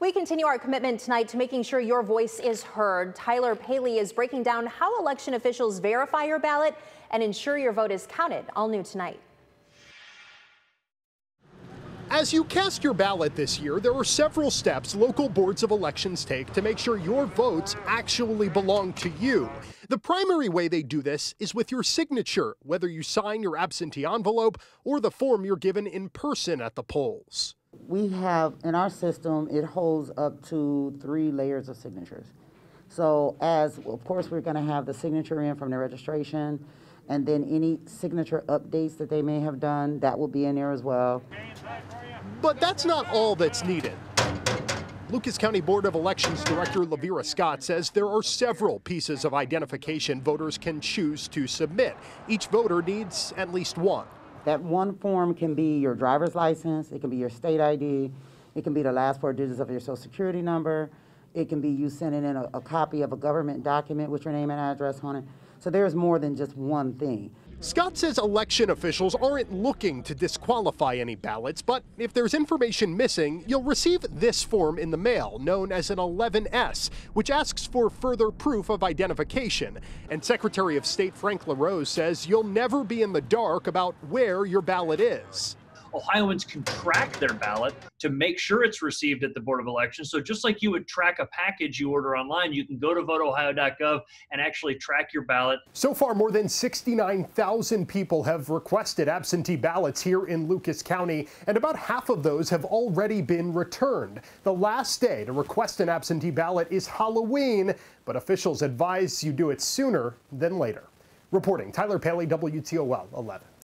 We continue our commitment tonight to making sure your voice is heard. Tyler Paley is breaking down how election officials verify your ballot and ensure your vote is counted. All new tonight. As you cast your ballot this year, there are several steps local boards of elections take to make sure your votes actually belong to you. The primary way they do this is with your signature, whether you sign your absentee envelope or the form you're given in person at the polls. We have, in our system, it holds up to three layers of signatures. So as, of course, we're gonna have the signature in from the registration, and then any signature updates that they may have done, that will be in there as well. But that's not all that's needed. Lucas County Board of Elections Director Lavera Scott says there are several pieces of identification voters can choose to submit. Each voter needs at least one. That one form can be your driver's license, it can be your state ID, it can be the last four digits of your social security number, it can be you sending in a, a copy of a government document with your name and address on it. So there's more than just one thing. Scott says election officials aren't looking to disqualify any ballots, but if there's information missing, you'll receive this form in the mail, known as an 11S, which asks for further proof of identification. And Secretary of State Frank LaRose says you'll never be in the dark about where your ballot is. Ohioans can track their ballot to make sure it's received at the Board of Elections. So just like you would track a package you order online, you can go to voteohio.gov and actually track your ballot. So far, more than 69,000 people have requested absentee ballots here in Lucas County, and about half of those have already been returned. The last day to request an absentee ballot is Halloween, but officials advise you do it sooner than later. Reporting, Tyler Paley, WTOL 11.